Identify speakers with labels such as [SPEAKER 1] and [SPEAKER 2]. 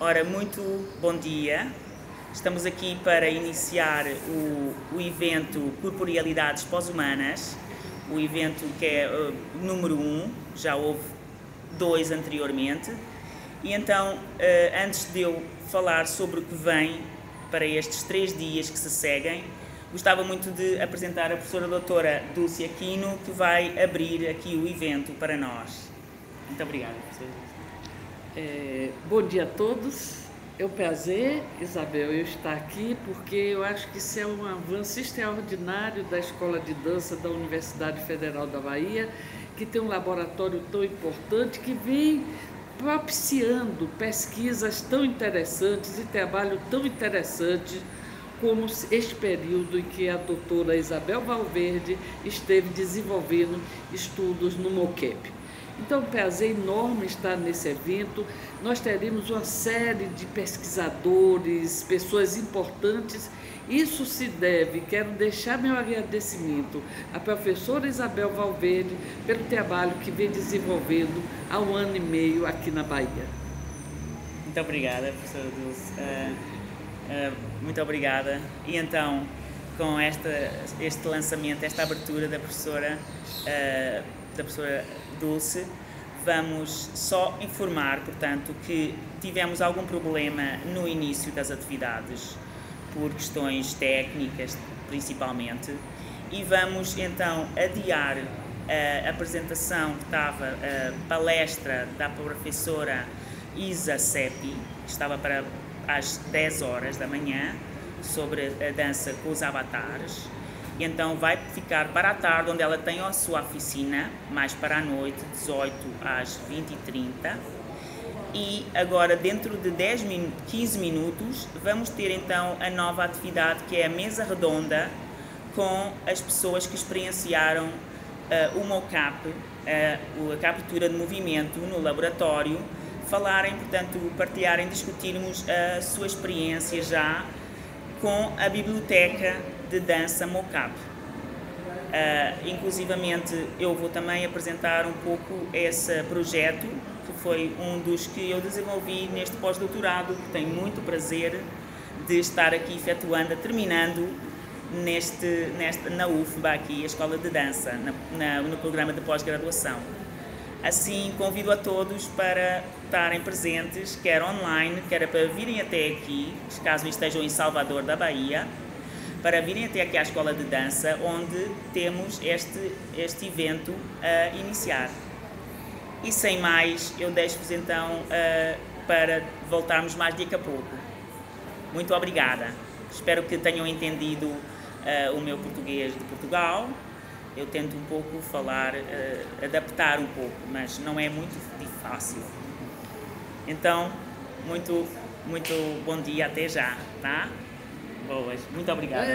[SPEAKER 1] Ora, muito bom dia. Estamos aqui para iniciar o, o evento Corporealidades Pós-Humanas, o evento que é uh, número um, já houve dois anteriormente. E então, uh, antes de eu falar sobre o que vem para estes três dias que se seguem, gostava muito de apresentar a professora doutora Dulce Aquino, que vai abrir aqui o evento para nós. Muito obrigada, professora.
[SPEAKER 2] É, bom dia a todos. É um prazer, Isabel, eu estar aqui porque eu acho que isso é um avanço extraordinário da Escola de Dança da Universidade Federal da Bahia, que tem um laboratório tão importante que vem propiciando pesquisas tão interessantes e trabalho tão interessante como este período em que a doutora Isabel Valverde esteve desenvolvendo estudos no MOCEP. Então, é um prazer enorme estar nesse evento. Nós teremos uma série de pesquisadores, pessoas importantes. Isso se deve, quero deixar meu agradecimento à professora Isabel Valverde pelo trabalho que vem desenvolvendo há um ano e meio aqui na Bahia.
[SPEAKER 1] Muito obrigada, professora Dulce. Uh, uh, muito obrigada. E então, com esta, este lançamento, esta abertura da professora, uh, da professora Dulce, vamos só informar, portanto, que tivemos algum problema no início das atividades, por questões técnicas principalmente, e vamos então adiar a apresentação que estava, a palestra da professora Isa Seppi, que estava para às 10 horas da manhã, sobre a dança com os avatares então vai ficar para a tarde, onde ela tem a sua oficina, mais para a noite, 18 às 20 e 30. E agora, dentro de 10 min 15 minutos, vamos ter então a nova atividade que é a mesa redonda com as pessoas que experienciaram uh, o mocap, uh, a captura de movimento no laboratório, falarem, portanto, partilharem, discutirmos a sua experiência já com a biblioteca de dança mocap. Uh, inclusivamente, eu vou também apresentar um pouco esse projeto, que foi um dos que eu desenvolvi neste pós-doutorado, que tenho muito prazer de estar aqui efetuando, terminando neste, neste, na UFBA, aqui, a Escola de Dança, na, na, no programa de pós-graduação. Assim, convido a todos para estarem presentes, quer online, quer para virem até aqui, caso estejam em Salvador da Bahia, para virem até aqui à Escola de Dança, onde temos este, este evento a iniciar. E sem mais, eu deixo-vos então uh, para voltarmos mais daqui a pouco. Muito obrigada. Espero que tenham entendido uh, o meu português de Portugal. Eu tento um pouco falar, uh, adaptar um pouco, mas não é muito fácil. Então, muito, muito bom dia, até já, tá? Boas. Muito obrigada.